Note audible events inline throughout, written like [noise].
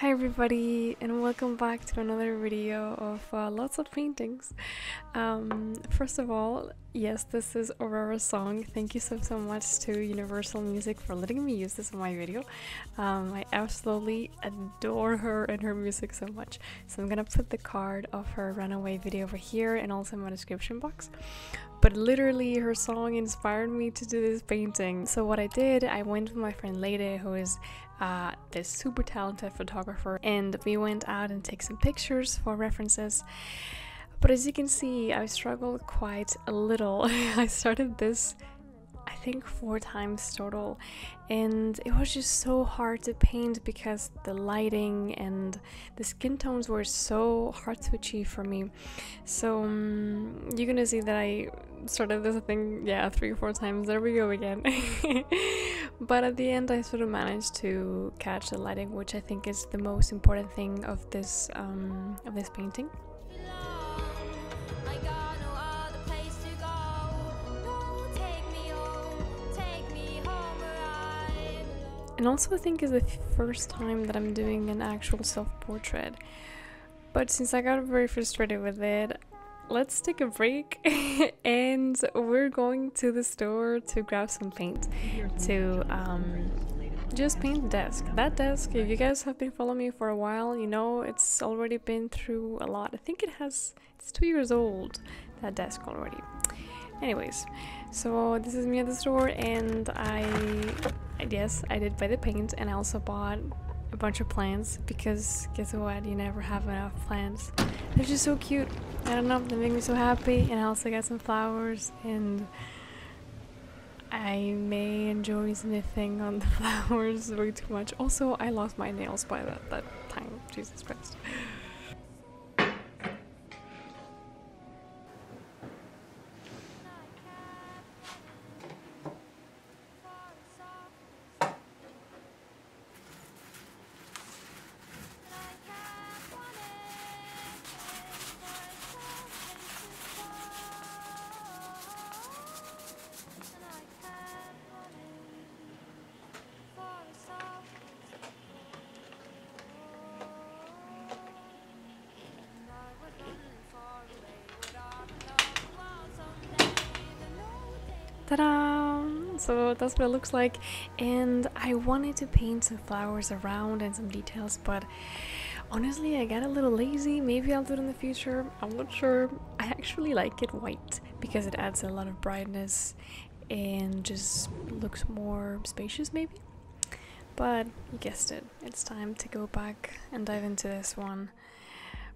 Hi everybody and welcome back to another video of uh, lots of paintings. Um, first of all, yes, this is Aurora's song. Thank you so so much to Universal Music for letting me use this in my video. Um, I absolutely adore her and her music so much. So I'm gonna put the card of her Runaway video over here and also in my description box. But literally, her song inspired me to do this painting. So what I did, I went with my friend Lede, who is uh, this super talented photographer, and we went out and take some pictures for references. But as you can see, I struggled quite a little. [laughs] I started this, think, four times total, and it was just so hard to paint because the lighting and the skin tones were so hard to achieve for me. So um, you're gonna see that I started this thing, yeah, three or four times. There we go again. [laughs] but at the end, I sort of managed to catch the lighting, which I think is the most important thing of this um, of this painting. And also, I think is the first time that I'm doing an actual self-portrait. But since I got very frustrated with it, let's take a break [laughs] and we're going to the store to grab some paint to um, just paint the desk. That desk, if you guys have been following me for a while, you know it's already been through a lot. I think it has, it's two years old, that desk already. Anyways, so this is me at the store and I, I yes, I did buy the paint and I also bought a bunch of plants because guess what, you never have enough plants. They're just so cute. I don't know, they make me so happy and I also got some flowers and I may enjoy sniffing on the [laughs] flowers way too much. Also, I lost my nails by that, that time. Jesus Christ. Ta-da! So that's what it looks like. And I wanted to paint some flowers around and some details, but honestly, I got a little lazy. Maybe I'll do it in the future. I'm not sure. I actually like it white because it adds a lot of brightness and just looks more spacious, maybe. But you guessed it. It's time to go back and dive into this one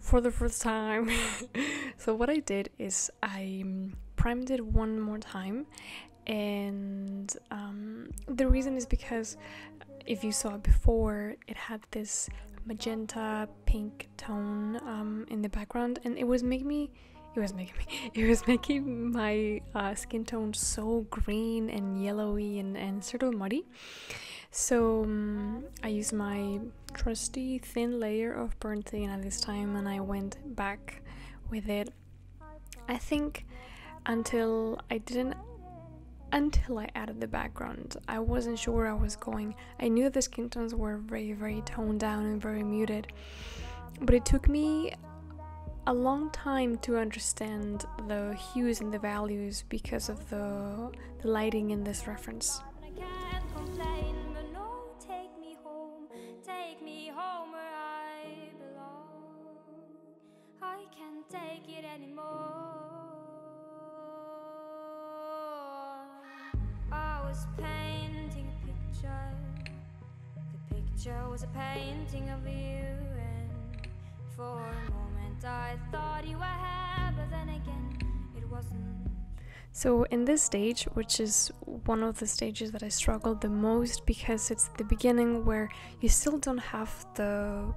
for the first time. [laughs] so what I did is I um, primed it one more time, and um, the reason is because if you saw it before, it had this magenta pink tone um, in the background, and it was making me. It was making me. [laughs] It was making my uh, skin tone so green and yellowy and, and sort of muddy. So um, I used my trusty thin layer of burnt sienna this time and I went back with it. I think until I didn't until I added the background. I wasn't sure where I was going. I knew the skin tones were very very toned down and very muted. But it took me a long time to understand the hues and the values because of the the lighting in this reference. I can't complain, was painting a picture. The picture was a painting of you, and for a moment I thought you were but then again, it wasn't. So, in this stage, which is one of the stages that I struggled the most because it's the beginning where you still don't have the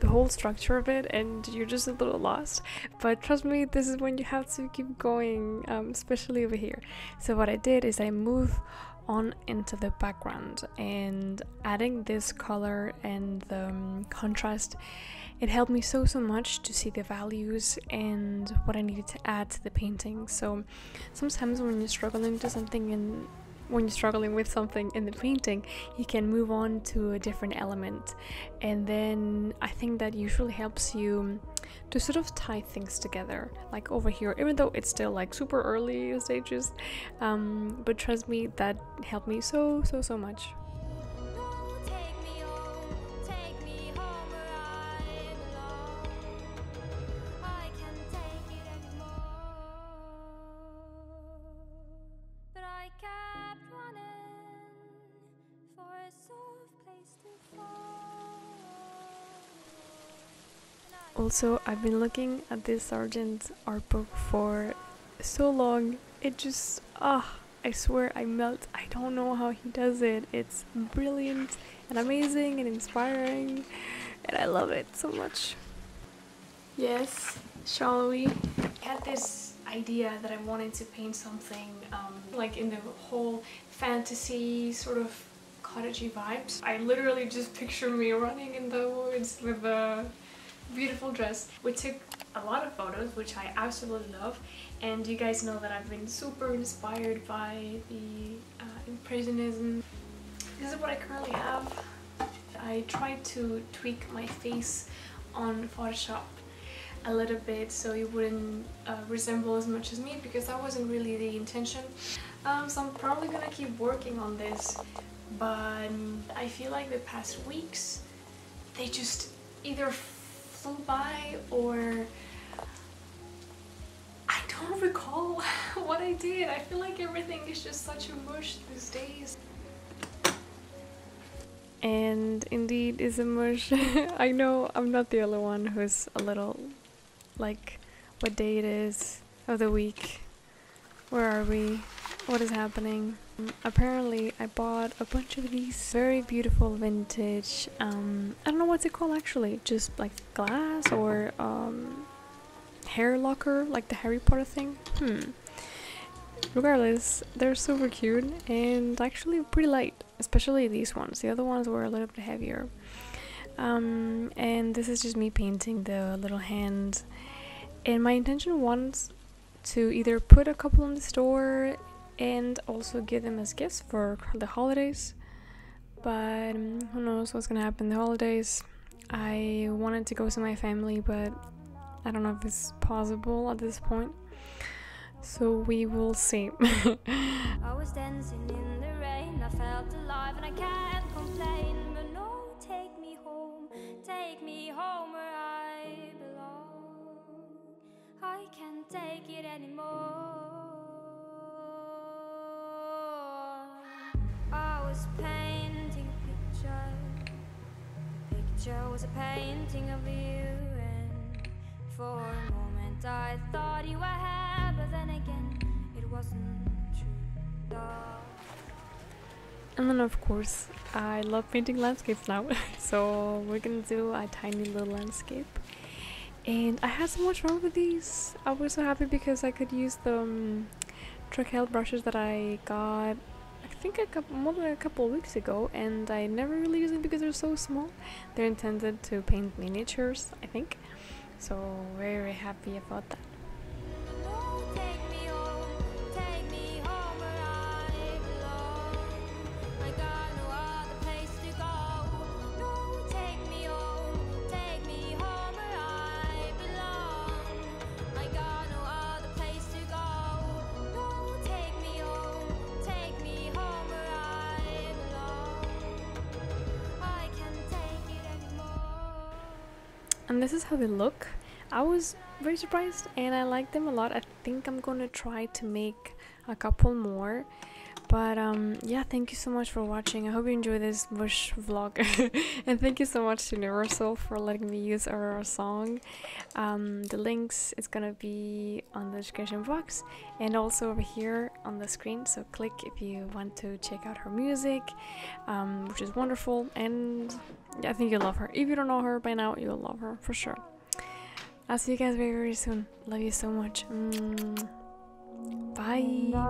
the whole structure of it and you're just a little lost. But trust me this is when you have to keep going um, especially over here. So what i did is i moved on into the background and adding this color and the um, contrast it helped me so so much to see the values and what i needed to add to the painting. So sometimes when you're struggling to something and when you're struggling with something in the painting, you can move on to a different element. And then I think that usually helps you to sort of tie things together. Like over here, even though it's still like super early stages, um, but trust me, that helped me so, so, so much. Also, I've been looking at this Sargent art book for so long. It just, ah, I swear I melt. I don't know how he does it. It's brilliant and amazing and inspiring, and I love it so much. Yes, shall we? I had this idea that I wanted to paint something um, like in the whole fantasy sort of cottagey vibes. I literally just picture me running in the woods with a beautiful dress. We took a lot of photos, which I absolutely love. And you guys know that I've been super inspired by the uh, Impressionism. This is what I currently have. I tried to tweak my face on Photoshop a little bit so it wouldn't uh, resemble as much as me because that wasn't really the intention. Um, so I'm probably gonna keep working on this but I feel like the past weeks they just either by or I don't recall [laughs] what I did. I feel like everything is just such a mush these days. And indeed is a mush. [laughs] I know I'm not the only one who's a little like what day it is of the week. Where are we? What is happening? Apparently I bought a bunch of these very beautiful vintage um, I don't know what's it called actually. Just like glass or um, hair locker like the Harry Potter thing? Hmm. Regardless they're super cute and actually pretty light especially these ones. The other ones were a little bit heavier. Um, and this is just me painting the little hands and my intention was to either put a couple in the store and also give them as gifts for the holidays. But um, who knows what's gonna happen the holidays. I wanted to go to my family, but I don't know if it's possible at this point. So we will see. [laughs] I was dancing in the rain, I felt alive and I can't complain. But no, take me home, take me home where I belong. I can't take it anymore. Was painting a picture. The picture was a painting of you, and for a moment I thought you were but then again, it wasn't true. And then, of course, I love painting landscapes now, [laughs] so we're gonna do a tiny little landscape. And I had so much fun with these. I was so happy because I could use the um, brushes that I got think a couple more than a couple weeks ago and I never really use them because they're so small. They're intended to paint miniatures, I think. So very happy about that. And this is how they look. I was very surprised and I like them a lot. I think I'm gonna try to make a couple more But um, yeah, thank you so much for watching. I hope you enjoy this bush vlog, [laughs] and thank you so much to Universal for letting me use our song. Um, the links is gonna be on the description box and also over here on the screen. So click if you want to check out her music, um, which is wonderful. And I think you'll love her. If you don't know her by now, you'll love her for sure. I'll see you guys very very soon. Love you so much. Mm. Bye.